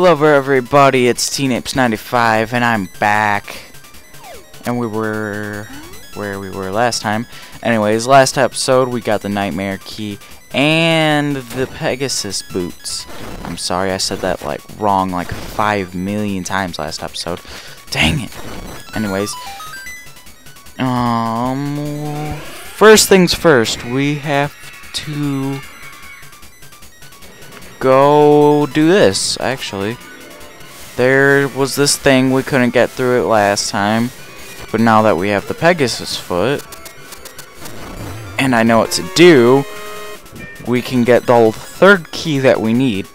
Hello everybody, it's TNapes95 and I'm back. And we were where we were last time. Anyways, last episode we got the Nightmare Key and the Pegasus boots. I'm sorry I said that like wrong like 5 million times last episode. Dang it. Anyways, um first things first, we have to go do this, actually. There was this thing, we couldn't get through it last time. But now that we have the Pegasus foot, and I know what to do, we can get the third key that we need.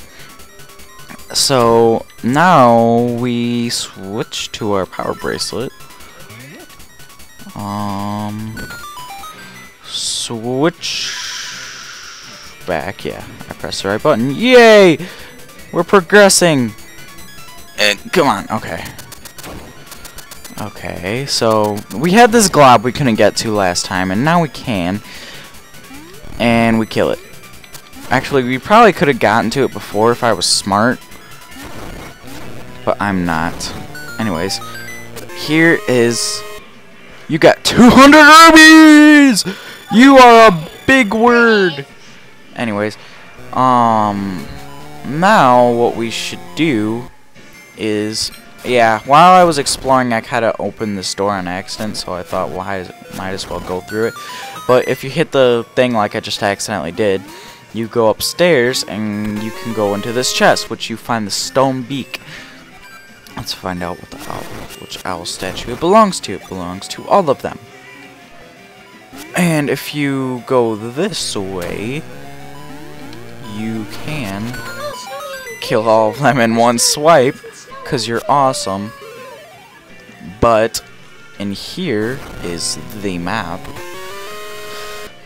So, now we switch to our power bracelet. Um, switch back, yeah. I press the right button. Yay! We're progressing! And come on, okay. Okay, so we had this glob we couldn't get to last time, and now we can. And we kill it. Actually, we probably could have gotten to it before if I was smart. But I'm not. Anyways, here is... You got 200 rupees! You are a big word! Anyways, um, now what we should do is, yeah, while I was exploring, I kind of opened this door on accident, so I thought, well, I might as well go through it. But if you hit the thing like I just accidentally did, you go upstairs and you can go into this chest, which you find the stone beak. Let's find out what the owl, which owl statue it belongs to. It belongs to all of them. And if you go this way, you can kill all of them in one swipe because you're awesome. But in here is the map.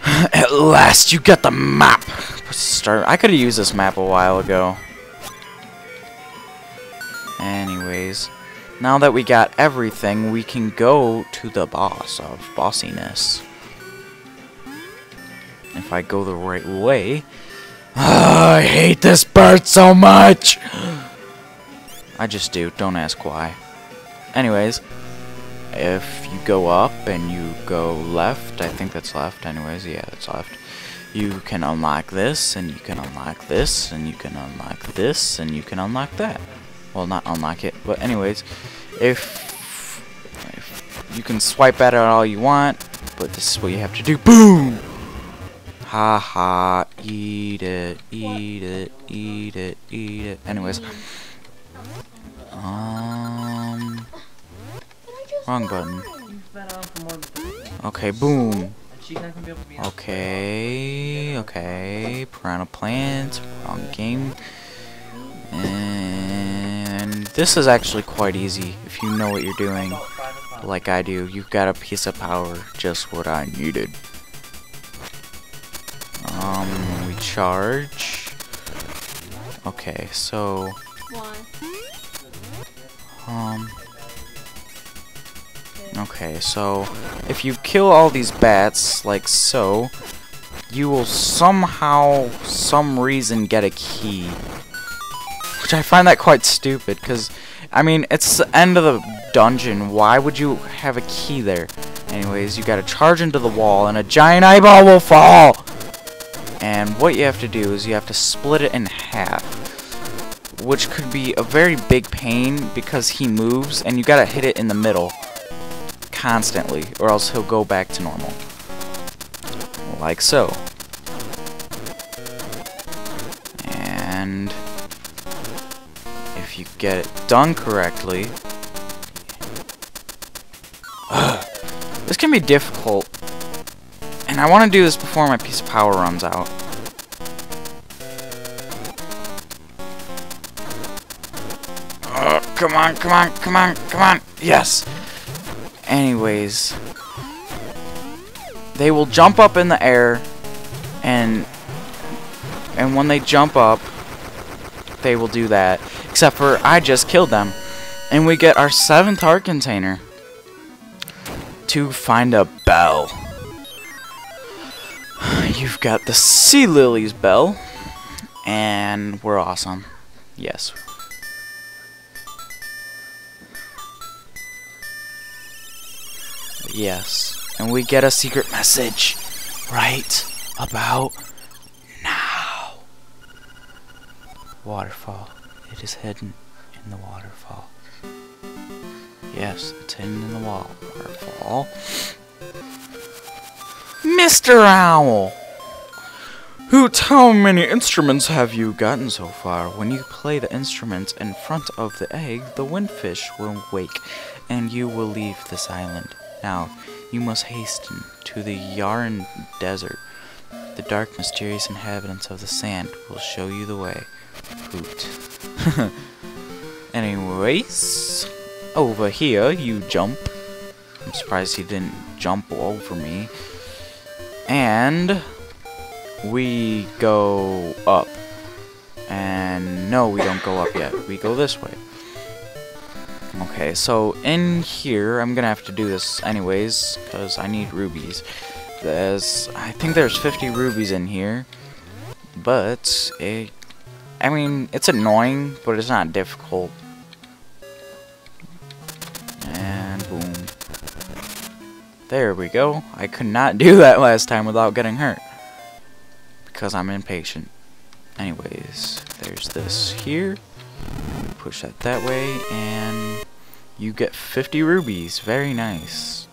At last you got the map. Start. I could have used this map a while ago. Anyways, now that we got everything, we can go to the boss of bossiness. If I go the right way, Oh, I hate this bird so much! I just do, don't ask why. Anyways, if you go up and you go left, I think that's left, anyways, yeah, that's left. You can unlock this, and you can unlock this, and you can unlock this, and you can unlock that. Well, not unlock it, but anyways, if, if you can swipe at it all you want, but this is what you have to do. BOOM! Ha ha, eat it, eat it, eat it, eat it. Anyways. Um. Wrong button. Okay, boom. Okay, okay. Piranha Plant, wrong game. And this is actually quite easy if you know what you're doing. Like I do. You've got a piece of power, just what I needed. Charge. Okay, so. Um. Okay, so if you kill all these bats, like so, you will somehow, some reason, get a key. Which I find that quite stupid, because, I mean, it's the end of the dungeon. Why would you have a key there? Anyways, you gotta charge into the wall, and a giant eyeball will fall! And what you have to do is you have to split it in half which could be a very big pain because he moves and you gotta hit it in the middle constantly or else he'll go back to normal. Like so. And if you get it done correctly this can be difficult and I want to do this before my piece of power runs out. Oh, come on, come on, come on, come on. Yes. Anyways. They will jump up in the air and and when they jump up they will do that. Except for I just killed them. And we get our seventh heart container to find a bell you've got the Sea Lily's Bell, and we're awesome. Yes. Yes. And we get a secret message right about now. Waterfall. It is hidden in the waterfall. Yes, it's hidden in the wall. Waterfall. Mr. Owl! Hoot, how many instruments have you gotten so far? When you play the instruments in front of the egg, the Wind Fish will wake, and you will leave this island. Now, you must hasten to the Yarna Desert. The dark, mysterious inhabitants of the sand will show you the way. Hoot. Anyways, over here you jump. I'm surprised he didn't jump over me. And we go up. And no, we don't go up yet. We go this way. Okay, so in here, I'm gonna have to do this anyways, because I need rubies. There's, I think there's 50 rubies in here, but it, I mean, it's annoying, but it's not difficult. And boom. There we go. I could not do that last time without getting hurt because I'm impatient. Anyways, there's this here. Push that that way, and you get 50 rubies. Very nice.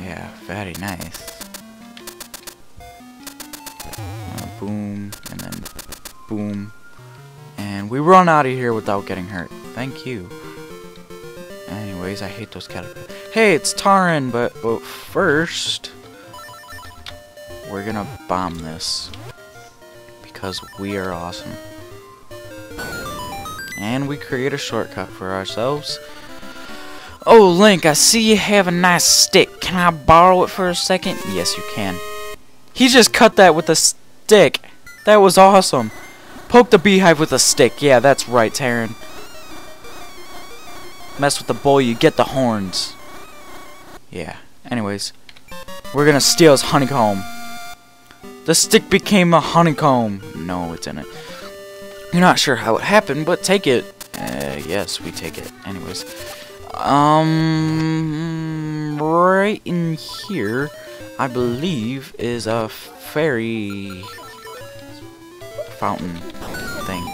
Yeah, very nice. Uh, boom, and then boom. And we run out of here without getting hurt. Thank you. Anyways, I hate those caterpillars. Hey, it's Tarin, but, but first... We're gonna bomb this. Because we are awesome. And we create a shortcut for ourselves. Oh, Link, I see you have a nice stick. Can I borrow it for a second? Yes, you can. He just cut that with a stick. That was awesome. Poke the beehive with a stick. Yeah, that's right, Tarin. Mess with the bull, you get the horns. Yeah. Anyways, we're gonna steal his honeycomb. The stick became a honeycomb. No, it didn't. You're not sure how it happened, but take it. Uh, yes, we take it. Anyways. Um, right in here, I believe, is a fairy fountain thing.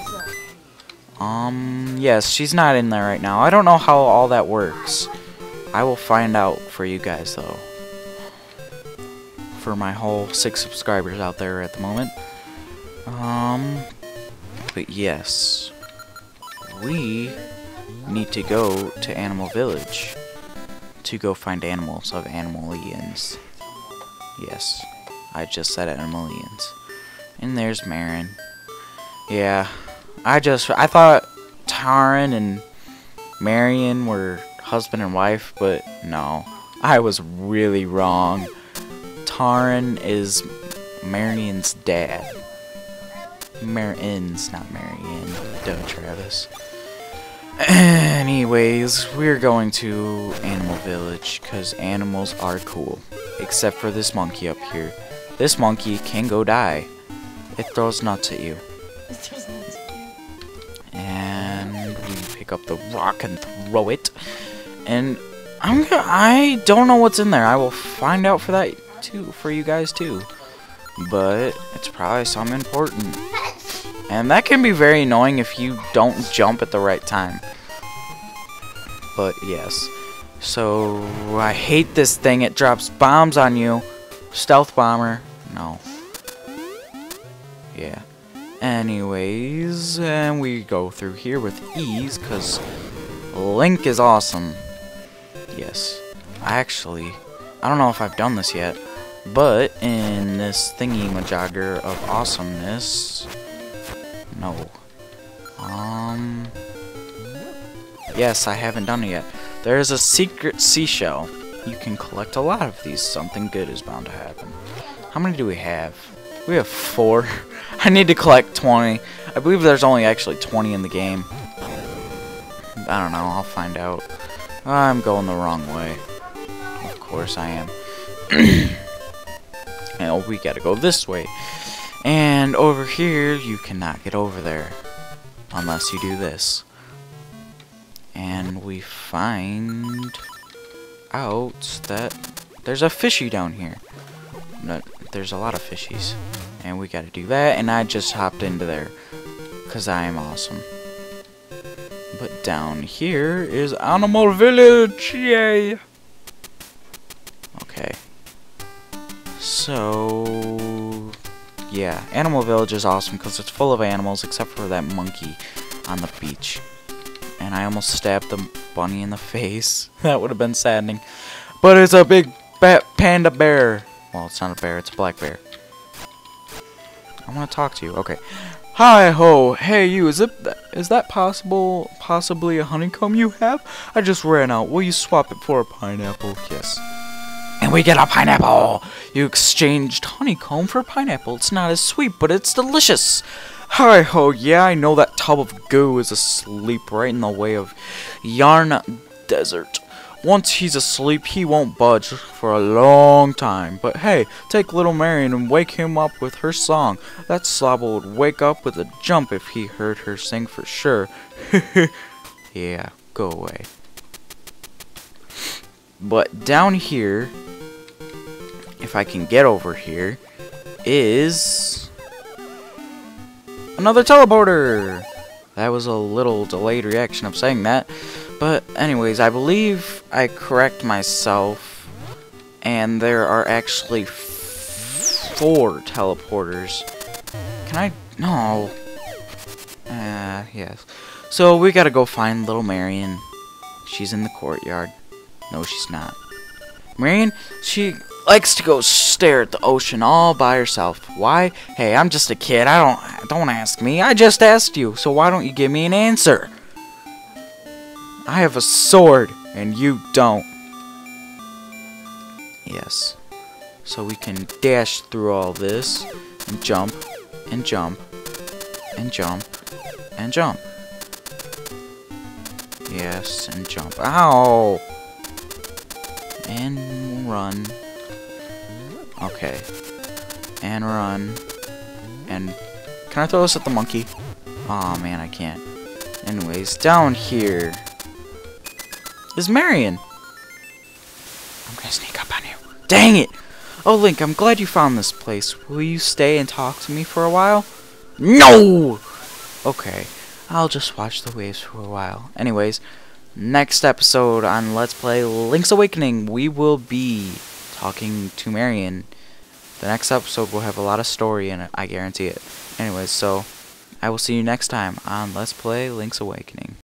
Um, yes, she's not in there right now. I don't know how all that works. I will find out for you guys, though for my whole six subscribers out there at the moment. Um, but yes, we need to go to Animal Village to go find animals of Animalians. Yes, I just said Animalians. And there's Marin. Yeah, I just, I thought Tarin and Marion were husband and wife, but no, I was really wrong. Tarin is Marion's dad. Marion's not Marion. Duh, Travis. Anyways, we're going to Animal Village because animals are cool. Except for this monkey up here. This monkey can go die. It throws nuts at you. And we pick up the rock and throw it. And I'm gonna, I don't know what's in there. I will find out for that too for you guys too. But it's probably something important. And that can be very annoying if you don't jump at the right time. But yes. So I hate this thing. It drops bombs on you. Stealth bomber. No. Yeah. Anyways, and we go through here with ease because Link is awesome. Yes. I actually, I don't know if I've done this yet. But in this thingy majogger of awesomeness, no. Um, yes, I haven't done it yet. There's a secret seashell. You can collect a lot of these. Something good is bound to happen. How many do we have? We have four. I need to collect 20. I believe there's only actually 20 in the game. I don't know. I'll find out. I'm going the wrong way. Of course I am. We gotta go this way. And over here, you cannot get over there. Unless you do this. And we find out that there's a fishy down here. No, there's a lot of fishies. And we gotta do that, and I just hopped into there. Because I am awesome. But down here is Animal Village! Yay! So... Yeah, Animal Village is awesome because it's full of animals except for that monkey on the beach. And I almost stabbed the bunny in the face. that would have been saddening. But it's a big panda bear. Well, it's not a bear, it's a black bear. I want to talk to you. Okay. Hi ho, hey you, is it is that possible possibly a honeycomb you have? I just ran out. Will you swap it for a pineapple? Yes. We get a pineapple! You exchanged honeycomb for pineapple. It's not as sweet, but it's delicious. Hi ho, yeah, I know that tub of goo is asleep right in the way of Yarna Desert. Once he's asleep, he won't budge for a long time. But hey, take little Marion and wake him up with her song. That slobber would wake up with a jump if he heard her sing for sure. yeah, go away. But down here, if I can get over here, is another teleporter. That was a little delayed reaction of saying that. But anyways, I believe I correct myself, and there are actually four teleporters. Can I? No. Ah, uh, yes. So we gotta go find little Marion. She's in the courtyard. No, she's not. Marion, she likes to go stare at the ocean all by herself. Why? Hey, I'm just a kid. I don't don't ask me. I just asked you. So why don't you give me an answer? I have a sword, and you don't. Yes. So we can dash through all this, and jump, and jump, and jump, and jump. Yes, and jump. Ow! And run. Okay. And run. And... Can I throw this at the monkey? oh, man, I can't. Anyways, down here is Marion. I'm gonna sneak up on you. Dang it! Oh, Link, I'm glad you found this place. Will you stay and talk to me for a while? No! Okay, I'll just watch the waves for a while. Anyways, next episode on Let's Play Link's Awakening, we will be talking to Marion. The next episode will have a lot of story in it, I guarantee it. Anyways, so I will see you next time on Let's Play Link's Awakening.